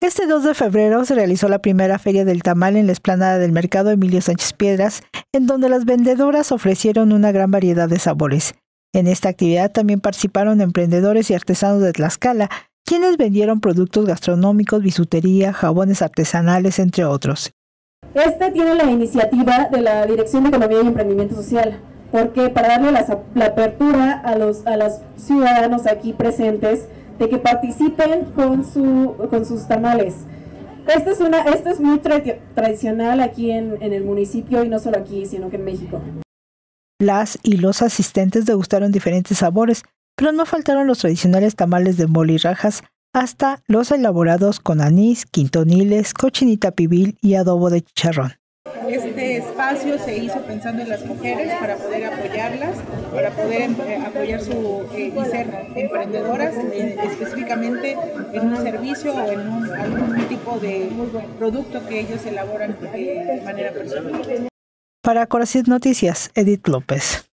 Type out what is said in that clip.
Este 2 de febrero se realizó la primera feria del tamal en la explanada del mercado Emilio Sánchez Piedras, en donde las vendedoras ofrecieron una gran variedad de sabores. En esta actividad también participaron emprendedores y artesanos de Tlaxcala, quienes vendieron productos gastronómicos, bisutería, jabones artesanales, entre otros. Este tiene la iniciativa de la Dirección de Economía y Emprendimiento Social, porque para darle la, apertura a los, a los ciudadanos aquí presentes de que participen con, su, con sus tamales. Esto es, una, esto es muy tradicional aquí en, en el municipio y no solo aquí, sino que en México. Las y los asistentes degustaron diferentes sabores, pero no faltaron los tradicionales tamales de mole rajas, hasta los elaborados con anís, quintoniles, cochinita pibil y adobo de chicharrón. Este espacio se hizo pensando en las mujeres para poder apoyarlas, para poder eh, apoyar su eh, y ser emprendedoras, eh, específicamente en un servicio o en algún tipo de producto que ellos elaboran de manera personal. Para Corazón Noticias, Edith López.